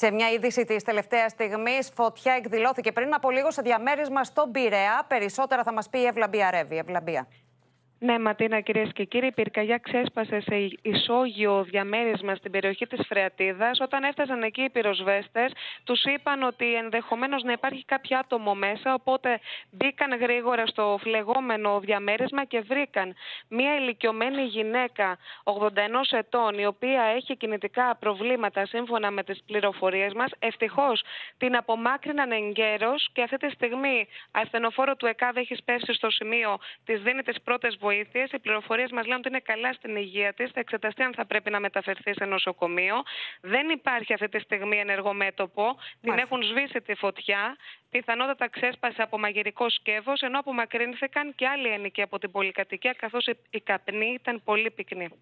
Σε μια είδηση της τελευταίας στιγμής, φωτιά εκδηλώθηκε πριν από λίγο σε διαμέρισμα στον Πειραιά. Περισσότερα θα μας πει η Ευλαμπία Ρεύη. Ευλαμπία. Ναι, Ματίνα, κυρίες και κύριοι, η πυρκαγιά ξέσπασε σε ισόγειο διαμέρισμα στην περιοχή της Φρεατίδας. Όταν έφτασαν εκεί οι πυροσβέστες, τους είπαν ότι ενδεχομένως να υπάρχει κάποιο άτομο μέσα. Οπότε μπήκαν γρήγορα στο φλεγόμενο διαμέρισμα και βρήκαν μία ηλικιωμένη γυναίκα 81 ετών, η οποία έχει κινητικά προβλήματα σύμφωνα με τις πληροφορίες μας. Ευτυχώς την απομάκρυναν εγκαίρως και αυτή τη στιγμή ασθενοφόρο του ΕΚΑΒ έχει σπέσει στο σημείο, της δίνει τις πρώτες βοήθειε βοήθειε. Οι πληροφορίες μας λένε ότι είναι καλά στην υγεία της. Θα εξεταστεί αν θα πρέπει να μεταφερθεί σε νοσοκομείο. Δεν υπάρχει αυτή τη στιγμή ενεργό μέτωπο. Την έχουν σβήσει τη φωτιά. Πιθανότατα ξέσπασε από μαγειρικό σκεύος, ενώ απομακρύνθηκαν και άλλοι ένοικοι από την πολυκατοικία, καθώς η καπνή ήταν πολύ πυκνή.